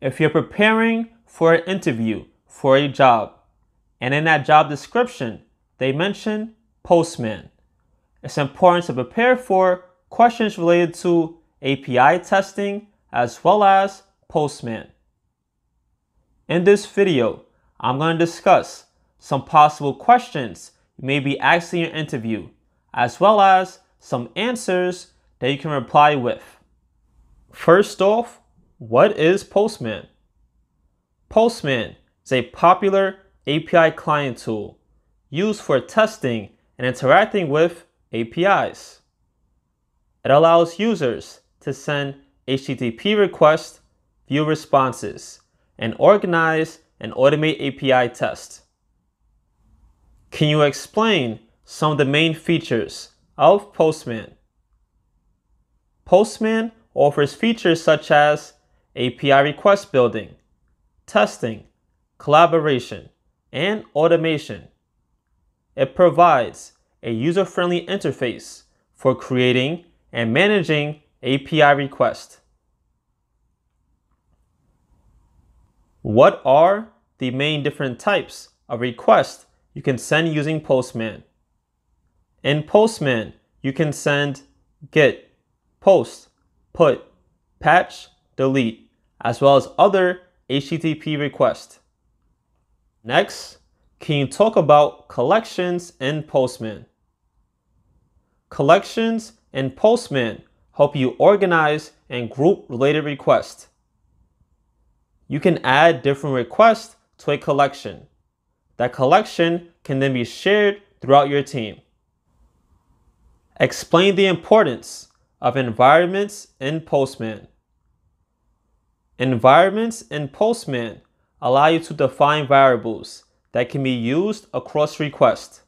If you're preparing for an interview for a job, and in that job description, they mention Postman, it's important to prepare for questions related to API testing as well as Postman. In this video, I'm going to discuss some possible questions you may be asked in your interview, as well as some answers that you can reply with. First off, what is Postman? Postman is a popular API client tool used for testing and interacting with APIs. It allows users to send HTTP requests, view responses, and organize and automate API tests. Can you explain some of the main features of Postman? Postman offers features such as API request building, testing, collaboration, and automation. It provides a user-friendly interface for creating and managing API requests. What are the main different types of requests you can send using Postman? In Postman, you can send GET, POST, PUT, PATCH, DELETE, as well as other HTTP requests. Next, can you talk about collections in Postman? Collections in Postman help you organize and group related requests. You can add different requests to a collection. That collection can then be shared throughout your team. Explain the importance of environments in Postman. Environments in Postman allow you to define variables that can be used across requests.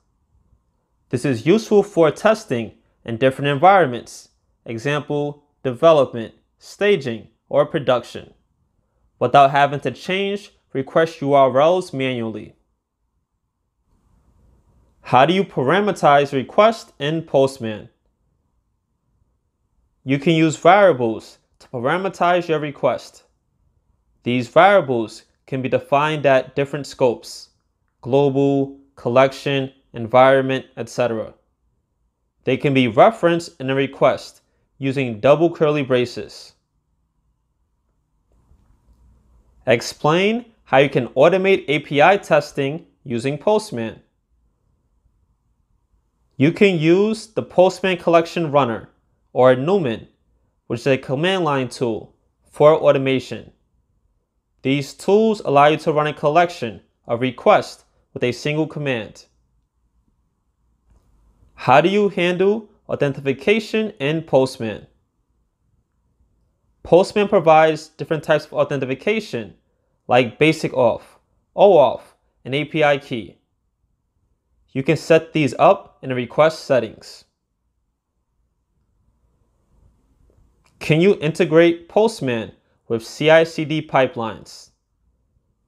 This is useful for testing in different environments, example, development, staging, or production, without having to change request URLs manually. How do you parameterize requests in Postman? You can use variables to parameterize your request. These variables can be defined at different scopes, global, collection, environment, etc. They can be referenced in a request using double curly braces. Explain how you can automate API testing using Postman. You can use the Postman Collection Runner or Newman, which is a command line tool for automation. These tools allow you to run a collection of requests with a single command. How do you handle authentication in Postman? Postman provides different types of authentication like basic auth, OAuth, and API key. You can set these up in the request settings. Can you integrate Postman with CI/CD pipelines?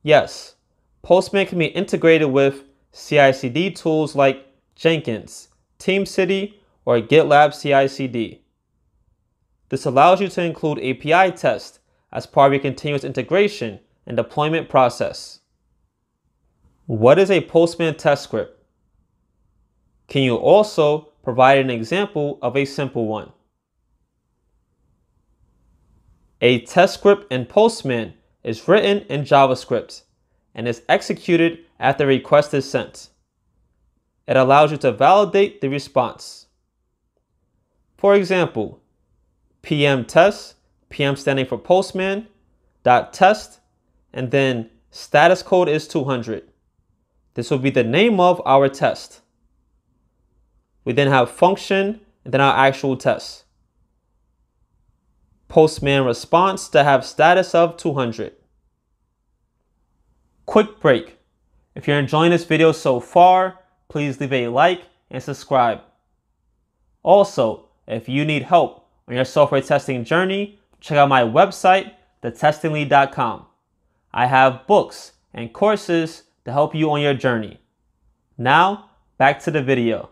Yes, Postman can be integrated with CI/CD tools like Jenkins, TeamCity, or GitLab CI/CD. This allows you to include API tests as part of your continuous integration and deployment process. What is a Postman test script? Can you also provide an example of a simple one? A test script in Postman is written in JavaScript and is executed after a request is sent. It allows you to validate the response. For example, PM test, PM standing for Postman, dot test, and then status code is 200. This will be the name of our test. We then have function and then our actual test. Postman response to have status of 200. Quick break. If you're enjoying this video so far, please leave a like and subscribe. Also, if you need help on your software testing journey, check out my website, thetestinglead.com. I have books and courses to help you on your journey. Now, back to the video.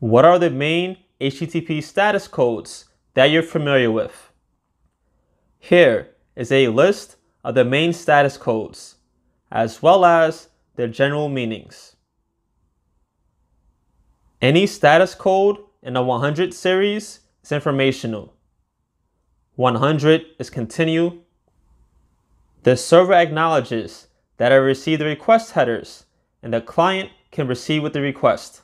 What are the main HTTP status codes that you're familiar with? Here is a list of the main status codes, as well as their general meanings. Any status code in the 100 series is informational. 100 is continue. The server acknowledges that I received the request headers and the client can proceed with the request.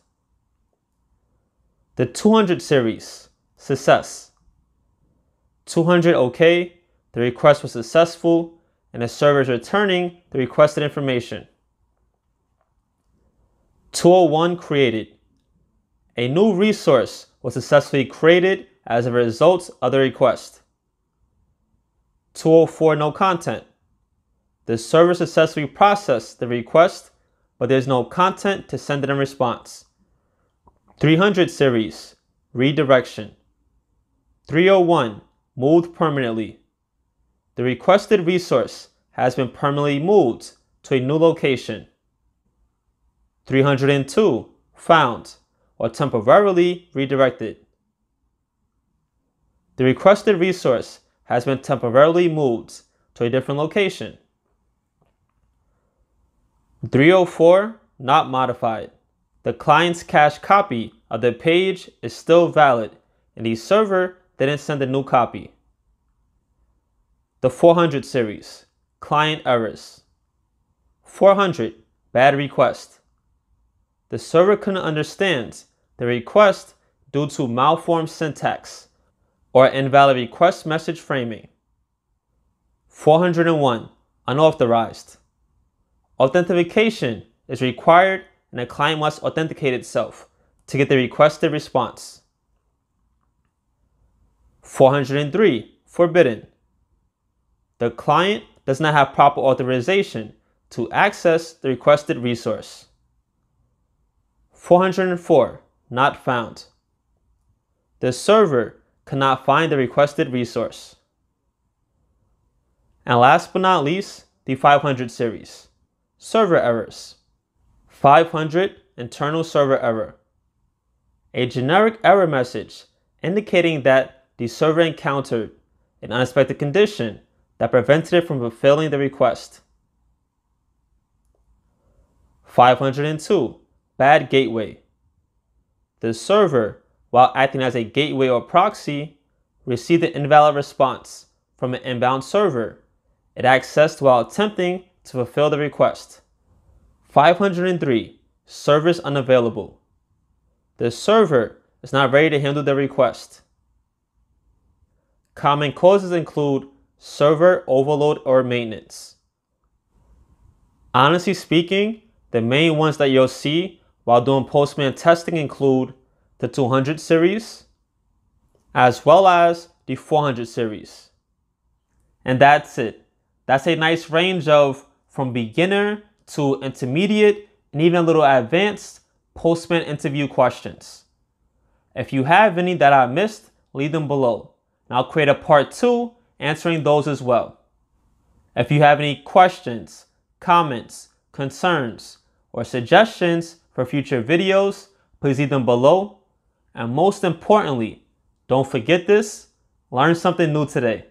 The 200 series, success. 200 OK, the request was successful and the server is returning the requested information. 201 created. A new resource was successfully created as a result of the request. 204 no content. The server successfully processed the request, but there's no content to send it in response. 300 series, redirection. 301, moved permanently. The requested resource has been permanently moved to a new location. 302, found or temporarily redirected. The requested resource has been temporarily moved to a different location. 304, not modified. The client's cache copy of the page is still valid and the server didn't send a new copy. The 400 series, client errors. 400, bad request. The server couldn't understand the request due to malformed syntax or invalid request message framing. 401. Unauthorized. Authentication is required and the client must authenticate itself to get the requested response. 403. Forbidden. The client does not have proper authorization to access the requested resource. 404 not found. The server cannot find the requested resource. And last but not least, the 500 series. Server errors. 500 internal server error. A generic error message indicating that the server encountered an unexpected condition that prevented it from fulfilling the request. 502. Bad gateway. The server, while acting as a gateway or proxy, received an invalid response from an inbound server it accessed while attempting to fulfill the request. 503. Service unavailable. The server is not ready to handle the request. Common causes include server overload or maintenance. Honestly speaking, the main ones that you'll see while doing Postman testing include the 200 series as well as the 400 series. And that's it. That's a nice range of from beginner to intermediate and even a little advanced Postman interview questions. If you have any that I missed, leave them below. And I'll create a part two answering those as well. If you have any questions, comments, concerns, or suggestions for future videos, please leave them below. And most importantly, don't forget this, learn something new today.